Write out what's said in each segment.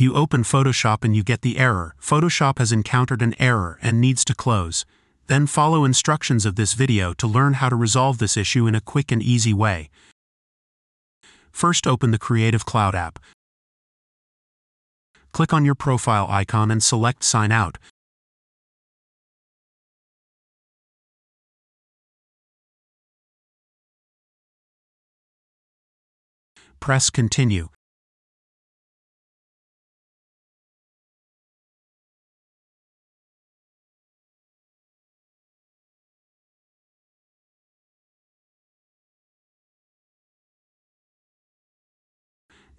If you open Photoshop and you get the error, Photoshop has encountered an error and needs to close. Then follow instructions of this video to learn how to resolve this issue in a quick and easy way. First open the Creative Cloud app. Click on your profile icon and select Sign Out. Press Continue.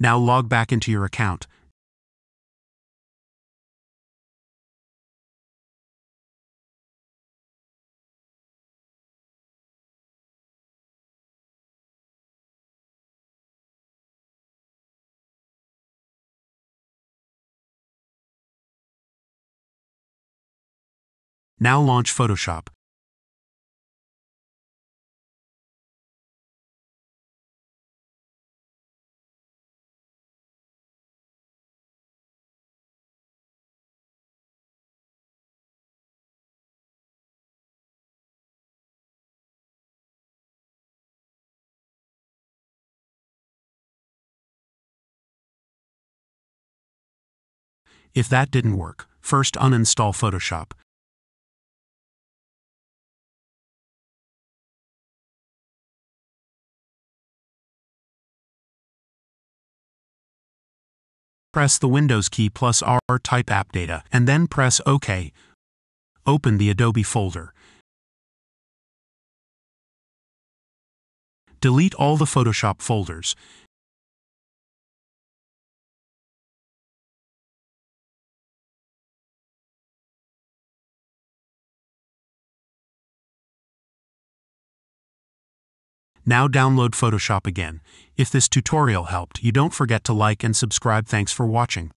Now log back into your account. Now launch Photoshop. If that didn't work, first uninstall Photoshop. Press the Windows key plus R type app data and then press OK. Open the Adobe folder. Delete all the Photoshop folders. Now download Photoshop again. If this tutorial helped, you don't forget to like and subscribe. Thanks for watching.